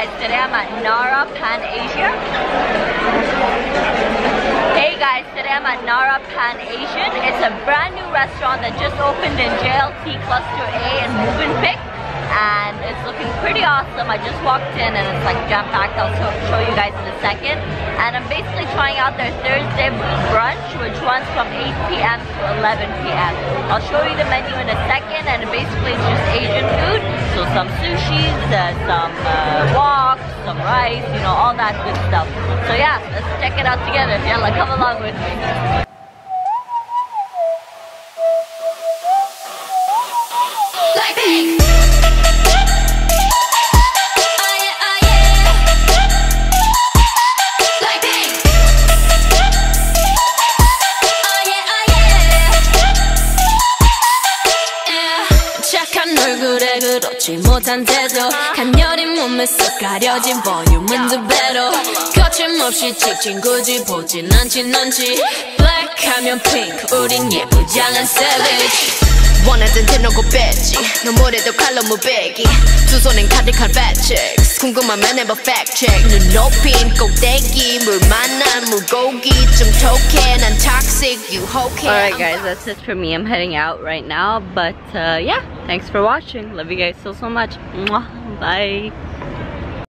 Nara Pan Asia. Hey guys, today I'm at Nara Pan Asian. It's a brand new restaurant that just opened in JLT Cluster A in Movenpick and it's looking pretty awesome. I just walked in and it's like jam-packed. I'll show you guys in a second. And I'm basically trying out their Thursday brunch, which runs from 8 p.m. to 11 p.m. I'll show you the menu in a second, and basically it's just Asian. So some sushis, uh, some uh, woks, some rice, you know, all that good stuff. So yeah, let's check it out together. Yalla, come along with me. 그렇지 못한 태도 간녀린 몸에 쏙 가려진 볼륨은 두 배로 거침없이 찍진 굳이 보진 않진 않지 Black 하면 pink 우린 예쁘장한 savage 원하던 대놓고 뺐지 너무래도 칼로 무배기 두 손엔 가득한 fat checks 궁금하면 never fact check 눈 높인 꼭대기 물 만난 물고기 좀 톡해 난 toxic 유혹해 Alright guys that's it for me I'm heading out right now but uh, yeah Thanks for watching. Love you guys so, so much. Mwah. Bye.